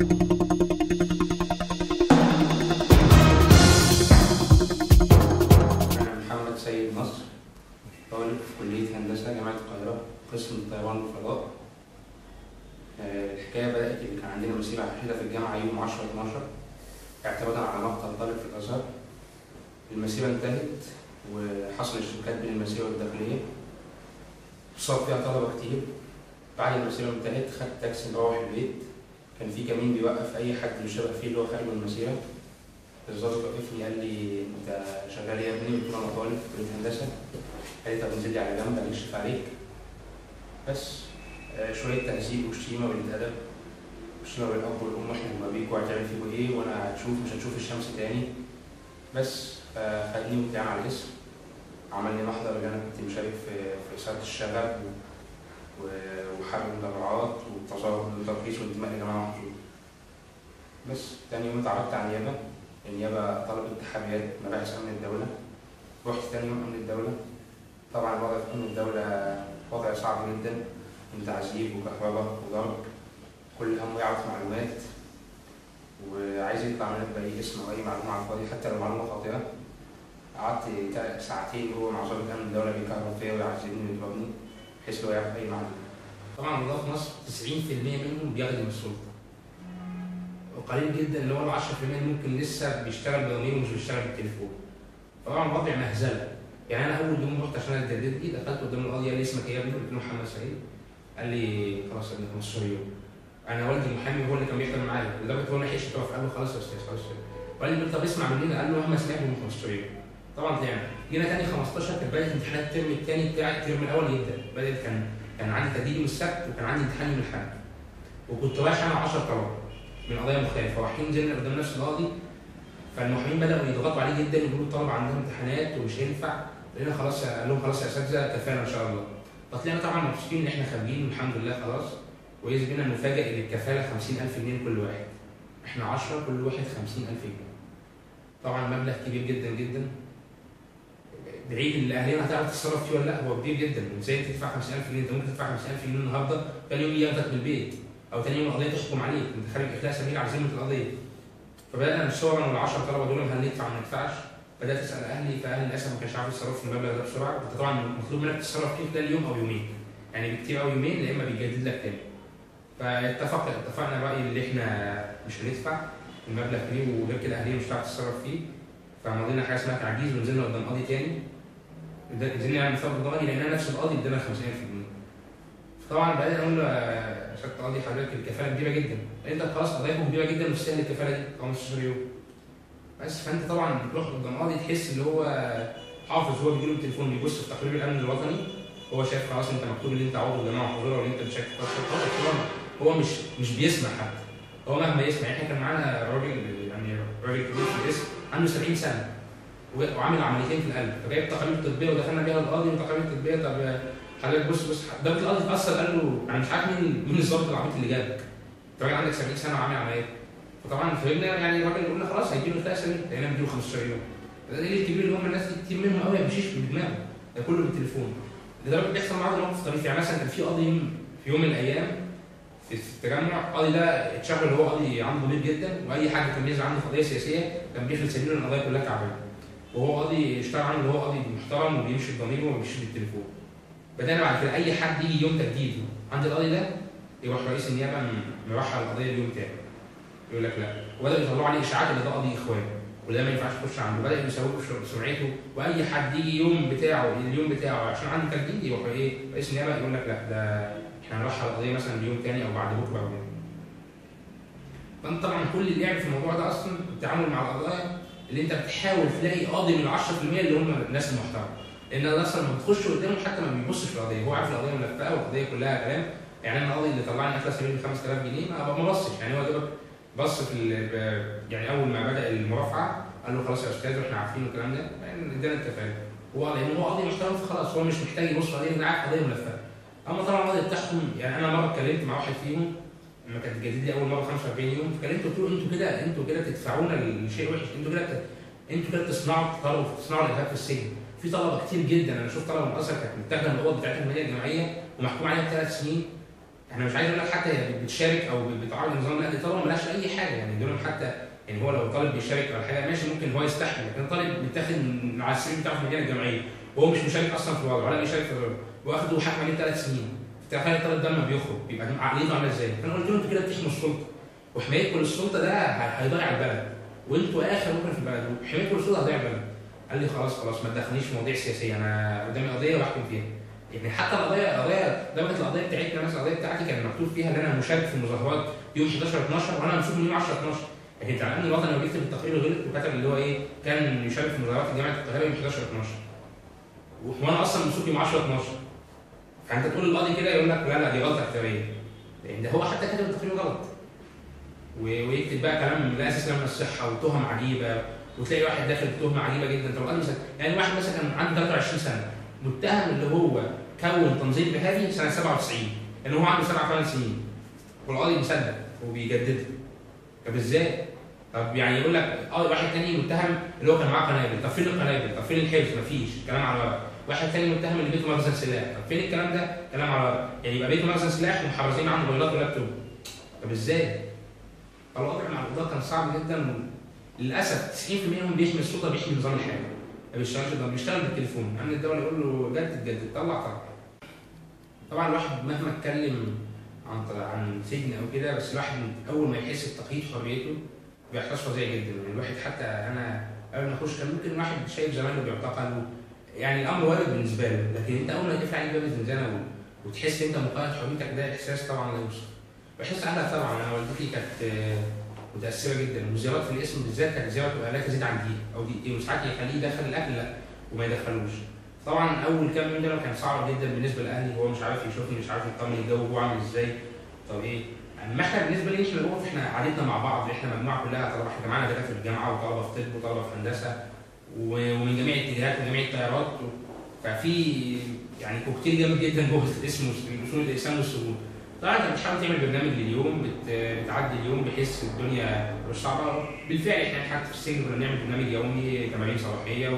أنا محمد سيد نصر طالب في كلية هندسة جامعة القاهرة قسم الطيران والفضاء آه، الحكاية بدأت إن كان عندنا مسيرة حيدة في الجامعة يوم 10 12 اعتمادا على مقتل طالب في الأزهر المسيرة انتهت وحصل اشتباكات بين المسيرة والداخلية صار فيها طلبة كتير. بعد المسيرة انتهت خدت تاكسي مروح البيت. كان في كمين بيوقف أي حد يشتبه فيه اللي هو خارج من المسيرة. الظابط وقفني قال لي أنت شغال إيه يا ابني؟ قلت له أنا طالب في كلية هندسة. قال لي طب انزل لي على جنب هنكشف عليك. بس آه، شوية تهزيق وشتيمة وقله ادب وشتيمه بالأب والأم إحنا لما بيكوا هتعمل فيكوا إيه وأنا هتشوف مش هتشوف الشمس تاني. بس فخدني وبتاع على الاسم عمل لي محضر اللي أنا كنت مشارك في في اثاره الشغب و- و- وحرب المدرعات والتظاهر والترخيص والانتماء لجماعه محدود بس تاني يوم اتعرضت على النيابة. النيابة طلبت تحريات مباحث أمن الدولة. رحت تاني يوم أمن الدولة. طبعا الوضع في أمن الدولة وضع صعب جدا من تعذيب وكهرباء وضرب. كل همه يعرف معلومات. وعايز يطلع منك بأي اسم أو أي معلومة على الفاضي حتى لو معلومة خاطئة. قعدت ساعتين جوه مع ضابط أمن الدولة بيكهرب فيا ويعذبني ويضربني. بحيث لو يعرف أي معلومة طبعا الله في مصر 90% منهم بيخدم السلطة وقليل جدا اللي هو ال 10% ممكن لسه بيشتغل بضميره ومش بيشتغل بالتليفون. فطبعا الوضع مهزلة. يعني أنا أول يوم رحت عشان اتجدد لي دخلت قدام القاضي قال لي اسمك إيه يا ابني؟ قلت له محمد سعيد. قال لي خلاص يا ابني 15 يوم. أنا والدي المحامي هو اللي كان بيحضر معايا لدرجة هو ناحيه توقف قال له خلاص يا أستاذ خلاص وقال لي طب اسمع مننا قال له مهما سمعت من 15 يوم. طبعا طلعنا جينا تاني 15 كانت بدات امتحانات الترم الثاني بتاعي الترم الأول يبدأ. بدات كان كان عندي تدريب يوم السبت وكان عندي امتحان يوم الأحد. وكنت رايح أنا 10 طلبة من قضايا مختلفة. ورايحين نزلنا قدام نفس القاضي. فالمحامين بدأوا يضغطوا عليه جدا يقولوا الطلبة عندهم امتحانات ومش هينفع. لقينا خلاص قال لهم خلاص يا اساتذه كفانا إن شاء الله. فطلعنا طبعا مبسوطين إن إحنا خارجين الحمد لله خلاص. وإذ بينا المفاجئ إن الكفالة 50000 جنيه لكل واحد. إحنا 10 كل واحد 50000 جنيه. طبعا مبلغ كبير جدا جدا. بعيد اللي اهالينا هتعرف تتصرف فيه ولا لأ. هو كبير جدا. إزاي تدفع 50000 جنيه؟ إنت ممكن تدفع 50000 جنيه النهارده تاني يوم ياخدك من البيت. أو تاني يوم القضية تحكم عليك. أنت خارج اخلاء سبيل على ذمه القضية. فبدأنا نتصور أنا وال10 طلبه دول هل ندفع ما ندفعش. بدأت أسأل أهلي فأهلي للأسف ما كانش عارف يتصرف في المبلغ ده بسرعة. أنت طبعا مطلوب منك تتصرف فيه خلال يوم أو يومين. يعني بكتير قوي يومين يا إما بيجدد لك تاني. فاتفق اتفقنا راي اللي إحنا مش هندفع المبلغ كبير وغير كده اهالينا مش هتعرف تتصرف فيه. فمضينا حاجة اسمها تعجيز ونزلنا قدام قاضي تاني. نزلنا يعني قدام قاضي لقينا نفس القاضي ادانا 50000 جنيه طبعا بقينا نقول له يا سياده القاضي حضرتك الكفالة كبيرة جدا. أنت خلاص قضاياكم كبيرة جدا مش سهل الكفالة دي 15 يوم. بس فأنت طبعا بتروح قدام قاضي تحس اللي هو حافظ هو بيجيله التليفون بيبص في تقرير الأمن الوطني هو شايف خلاص أنت مكتوب اللي أنت عضو جماعة حاضره واللي أنت بتشكل. هو مش مش بيسمع حتى هو مهما يسمع إحنا كان معانا راجل يعني راجل كبير في الاسم عنده 70 سنة. وعامل عمليتين في القلب فجايب تقارير طبية ودخلنا بيها القاضي وتقارير طبية. طب حضرتك بص بص ضابط القاضي اتاثر قال له أنا مش عارف مين مين الظابط العبيط اللي جابك؟ انت راجل عندك 70 سنة وعامل عملية. فطبعا فهمنا يعني الراجل يقول لنا خلاص هيجيله اخلاء سبيل لقينا بيجيله 15 يوم. ده دليل كبير اللي هم الناس كتير منهم قوي ما بيمشيش بدماغه ده كله بالتليفون. لدرجة بيحصل معاه موقف طريف يعني مثلا كان في قاضي في يوم من الأيام في التجمع القاضي ده اتشهر اللي هو قاضي عنده ضمير جدا وأي حد كان بينزل عنده قضية سياسية كان بيخلص سبيله ان القضايا كلها تعبانة. وهو قاضي اشتغل عنه اللي هو قاضي محترم وبيمشي بضميره وما بيمشيش بالتليفون. بدانا بعد كده أي حد يجي يوم تجديد عند القاضي ده يروح رئيس النيابة مرحل القضية اليوم تاني. يقول لك لا. وبدأوا يطلعوا عليه إشاعات إن ده قاضي إخوان. وده ما ينفعش يخش عنده. بدأوا يسوقوا سمعته وأي حد يجي يوم بتاعه اليوم بتاعه عشان عنده تجديد يروح إيه؟ رئيس النيابة يقول لك لا ده إحنا هنرحل القضية مثلا اليوم تاني أو بعد بكرة أو فأنت طبعا كل اللي لعب في الموضوع ده أصلا التعامل مع القضايا اللي أنت بتحاول تلاقي قاضي من ال 10% اللي هم الناس المحترمة. لأن أصلا لما بتخش قدامه حتى ما بيبصش في القضية هو عارف القضية ملفقة والقضية كلها كلام. يعني أنا القاضي اللي طلعني اخر سبيل ب 5000 جنيه ما ما بصش. يعني هو دوبك بص في يعني أول ما بدأ المرافعة قال له خلاص يا أستاذ إحنا عارفين الكلام ده. يعني إدانا الكفاله هو لأن هو قاضي محترم فخلاص هو مش محتاج يبص في القضية. عارف قضيه ملفقة. أما طبعا القاضي بتاعهم يعني أنا مرة اتكلمت مع واحد فيهم لما كانت جديد لي أول مرة 45 يوم فكلمته قلت له أنتوا كده أنتوا كده بتدفعونا لشيء وحش أنتوا كده أنتوا كده بتصنعوا التطرف بتصنعوا الإرهاب في السجن. في طلبة كتير جدا أنا شفت طلبة من كانت متاخدة من الأوض بتاعتهم من الجامعيه ومحكوم عليها بثلاث سنين. أنا مش عايز أقول لك حتى هي بتشارك أو بتعارض النظام لا دي طالبه ملهاش أي حاجة يعني دول حتى يعني هو لو طالب بيشارك ولا حاجة ماشي ممكن هو يستحمل لكن طالب متاخد من على السرير بتاعه في المدينة الجامعيه وهو مش مشارك أصلا في الوضع ولا بيشارك في الوضع واخده حكم عليه ثلاث سنين. تخيل الطالب ده لما بيخرج بيبقى عقليته عاملة إزاي؟ فأنا قلت له أنتوا كده بتحموا السلطة. وحمايتكم للسلطه ده هيضيع البلد. وأنتوا آخر ممكن في البلد. وحمايتكم للسلطه هتضيع البلد. قال لي خلاص خلاص ما تدخلنيش في مواضيع سياسية. أنا قدامي قضيه وأحكم فيها. يعني حتى القضية القضية درجة القضية بتاعتنا مثلا القضية بتاعتي كان مكتوب فيها إن أنا مشارك في المظاهرات يوم 11 12 وأنا مسؤول من يوم 10 12 لكن الامن الوطني لو بيكتب التقرير غلط وكتب اللي هو إيه كان يشارك في مظاهرات جامعة القاهرة يوم 11 12 وأنا أصلا مسؤول يوم 10 12 فأنت تقول القاضي كده يقول لك لا لا دي غلطة كتابيه لأن ده هو حتى كتب التقرير غلط. ويكتب بقى كلام لا أساس له من الصحة وتهم عجيبة. وتلاقي واحد داخل بتهمه عجيبة جدا. طب مثلا يعني واحد مثلا كان عنده 23 سنة متهم اللي هو كون تنظيم ارهابي سنة 97 لأن هو عنده سبع ثمان سنين. والقاضي مصدق وبيجددها طب إزاي؟ طب يعني يقول لك آه واحد تاني متهم اللي هو كان معاه قنابل. طب فين القنابل؟ طب فين الحبس؟ مفيش كلام على ورق واحد تاني متهم اللي بيته مخزن سلاح. طب فين الكلام ده؟ كلام على ورق يعني يبقى بيته مخزن سلاح ومحرزين عنده موبايلات ولابتوب. طب إزاي؟ فالوضع مع القضاء كان صعب جدا. للأسف 90% منهم بيحمي السلطه بيحمي النظام الحالي ما بيشتغلش ده بيشتغل بالتليفون. أمن الدولة يقول له جدد جدد طلع طلع طبعا الواحد مهما اتكلم عن عن سجن أو كده بس الواحد أول ما يحس بتقييد حريته بيحتاج فظيع جدا. يعني الواحد حتى أنا قبل ما أخش كان ممكن الواحد شايف زمايله بيعتقل يعني الأمر وارد بالنسبة له لكن أنت أول ما تقفل عليك باب الزنزانة وتحس أنت مقيد حريتك ده إحساس طبعا لا يوصف بحس اهلها طبعا أنا والدتي كانت متأثرة جدا. والزيارات في الاسم بالذات كانت زيارة تبقى لا تزيد عن دقيقة أو دقيقتين. وساعات يخليه يدخل الأكل لا وما يدخلوش. طبعا أول كام يوم ده كان صعب جدا بالنسبة لأهلي هو مش عارف يشوفني مش عارف يطمن الجو عامل إزاي؟ طب إيه؟ اما إحنا بالنسبة لي إحنا الأول إحنا قعدتنا مع بعض إحنا مجموعة كلها طلبه إحنا جماعة دكاترة في الجامعة وطلبة في طب وطلبة في هندسة ومن جميع الاتجاهات وجميع التيارات ففي يعني كوكتيل جامد جدا جوه اسمه أصول الاسلام والسجون. طبعا انت بتحاول تعمل برنامج لليوم بت... بتعدي اليوم بحيث الدنيا مش صعبة. بالفعل إحنا حتى في السجن كنا بنعمل برنامج يومي تمارين صباحية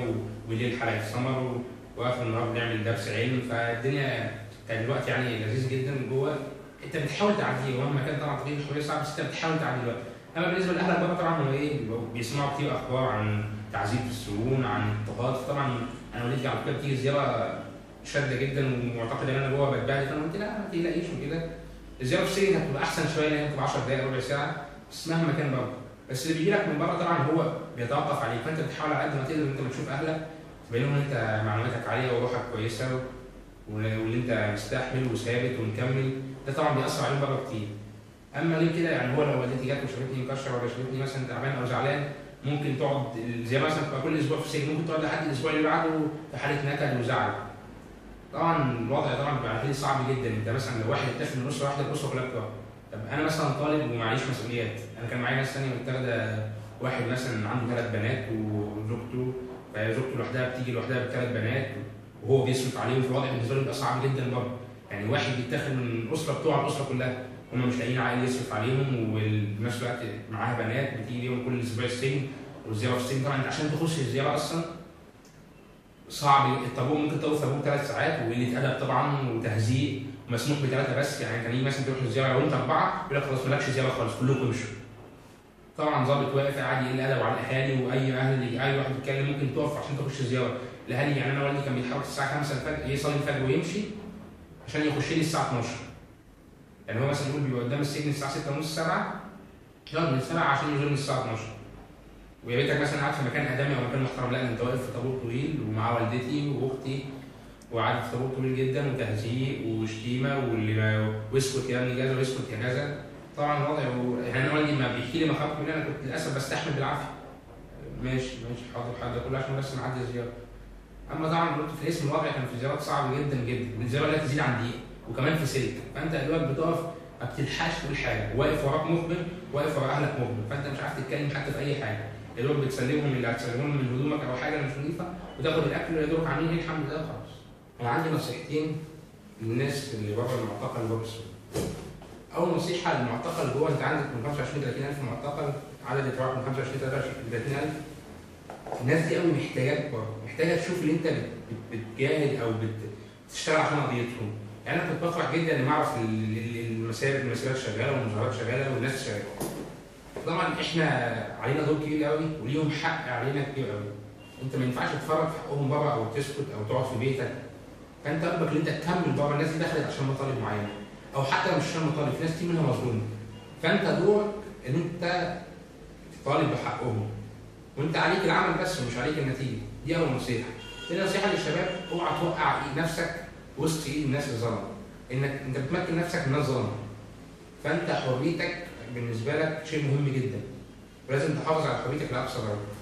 وبالليل حلقة سمر واخر النهار بنعمل درس علم. فالدنيا كان الوقت يعني لذيذ جدا جوه. انت بتحاول تعديه ومهما كان طبعا تغيير الحريه صعب بس انت بتحاول تعدي الوقت أما بالنسبة لاهلك بقى طبعا هم إيه بيسمعوا كتير أخبار عن تعذيب في السجون عن اضطهاد. طبعا أنا والدتي على فكرة بتيجي زيارة شادة جدا ومعتقد إن أنا جوه بتبهدل فأنا قلت لا ما تقلقيش وكده. الزيارة في السجن هتبقى أحسن شوية لأن هتبقى 10 دقائق ربع ساعة بس مهما كان برضه. بس اللي بيجي لك من بره طبعا هو بيتوقف عليك. فأنت بتحاول على قد ما تقدر أنت ما تشوف أهلك تبين لهم أنت معلوماتك عالية وروحك كويسة واللي أنت مستحمل وثابت ومكمل. ده طبعا بيأثر عليهم بره كتير. أما ليه كده يعني هو لو والدتي جت وشافتني مكشر ولا شافتني مثلا تعبان أو زعلان ممكن تقعد زي مثلا تبقى كل أسبوع في السجن ممكن تقعد لحد الأسبوع اللي بعده في حالة نكد وزعل. طبعا الوضع طبعا بيبقى عليه صعب جدا. أنت مثلا لو واحد اتاخد من اسره واحدة الأسرة كلها بتقع. طب أنا مثلا طالب ومعيش مسؤوليات. أنا كان معايا ناس ثانية متاخدة واحد مثلا عنده ثلاث بنات وزوجته فزوجته لوحدها بتيجي لوحدها بثلاث بنات وهو بيصرف عليهم. في الوضع بالنسبة له بيبقى صعب جدا برضه. يعني واحد بيتاخد من الأسرة بتوع الأسرة كلها. هم مش لاقيين عائل يصرف عليهم وفي نفس الوقت معاها بنات بتيجي ليهم كل أسبوع السجن والزيارة في السجن طبعا عشان تخش الزيارة أصلا صعب. الطابور ممكن تقف طابور ثلاث ساعات وقلة أدب طبعا وتهزيء ومسموح بثلاثه بس. يعني كان مثلا تروح الزيارة لو انت أربعة يقول لك خلاص مالكش زيارة خالص كلكم امشوا. طبعا ظابط واقف قاعد يقل أدب على الأهالي وأي أهل أي واحد يتكلم ممكن تقف عشان تخش الزيارة. الأهالي يعني أنا والدي كان بيتحرك الساعة 5 الفجر يصلي الفجر ويمشي. عشان يخش لي الساعة 12 يعني هو مثلا يقول بيبقى قدام السجن الساعة 6 ونص 7 يقعد من 7 عشان يزورني الساعة 12 ويا ريتك مثلا قاعد في مكان آدمي أو مكان محترم لا أنت واقف في طابور طويل ومع والدتي وأختي وقعد في طابور طويل جدا وتهزيق وشتيمة واللي واسكت يا ابني كذا واسكت يا كذا. طبعا الوضع يعني أنا والدي ما بيحكي لي مخاوف أنا كنت للأسف بستحمل بالعافية. ماشي ماشي حاضر حاضر كله عشان بس نعدي الزياره أما طبعا قلت في الوضع كان في زيارات صعب جدا جدا الزيارة لا تزيد عن دقيقة وكمان في سلك فأنت دلوقتي بتقف ما بتلحقش تقول حاجة. واقف وراك مخبر واقف ورا أهلك مخبر. فأنت مش عارف تتكلم حتى في أي حاجة. يا دوب بتسلمهم اللي هتسلمهم من هدومك أو حاجة مش نظيفة وتاخد الأكل يا دوبك عاملين إيه؟ الحمد لله خلاص. أنا عندي نصيحتين للناس اللي بره المعتقل بره السجن أول نصيحة للمعتقل جوه أنت عندك من 25 30 ألف معتقل عدد اتراك من 25 30 ألف. الناس دي قوي محتاجاك بره محتاجة تشوف اللي انت بتجاهد أو بتشتغل عشان قضيتهم. يعني أنا كنت بفرح جدا لما أعرف المسائل المسائل شغالة والمظاهرات شغالة والناس شغالة. طبعا إحنا علينا دور كبير قوي وليهم حق علينا كبير قوي. أنت ما ينفعش تتفرج في حقهم بره أو تسكت أو تقعد في بيتك. فأنت قلبك إن أنت تكمل بره. الناس دي دخلت عشان مطالب معينة. أو حتى مش عشان مطالب في ناس كتير منها مظلومة. فأنت دورك إن أنت تطالب بحقهم. وانت عليك العمل بس ومش عليك النتيجة. دي أول نصيحة. تاني نصيحة للشباب اوعى توقع نفسك وسط إيد الناس اللي ظلموا. إنك أنت بتمكن نفسك من الناس ظلمه فأنت حريتك بالنسبة لك شيء مهم جدا. ولازم تحافظ على حريتك لأقصى درجة.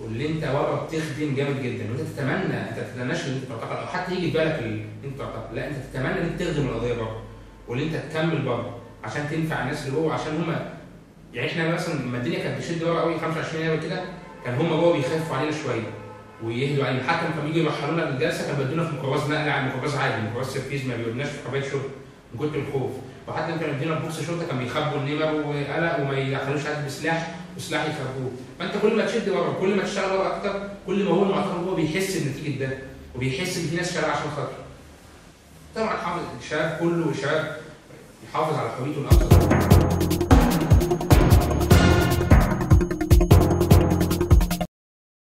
واللي أنت ورا بتخدم جامد جدا. وانت تتمنى أنت ما تتمناش إن أنت تعتقل أو حتى يجي في بالك ال- إن أنت تعتقل لا أنت تتمنى إن أنت تخدم القضية بره واللي أنت تكمل بره عشان تنفع الناس اللي جوه. عشان هم يعني إحنا مثلا لما الدنيا كانت بتشد برا قوي 25 يناير كده كان هم جوه بيخافوا علينا شوية ويهدوا علينا. حتى لما كانوا بيجوا يرحلونا للجلسه كانوا بيدونا في ميكروباص نقل عن ميكروباص عادي ميكروباص سيرفيز ما بيودناش في حبايه شرطة من كتر الخوف. وحتى لما كانوا بيدونا بوكس شرطة كان بيخبوا النمر وقلق وما يدخلوش حد بسلاح وسلاح يخبوه. فأنت كل ما تشد برا كل ما تشتغل برا أكتر كل ما هو المعتقل هو بيحس بنتيجة ده وبيحس إن في ناس شغاله عشان خاطره. طبعا الشباب كله الشباب يحافظ على حريته الاكثر